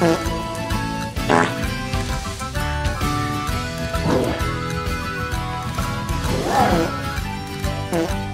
Mm-hmm. 嗯。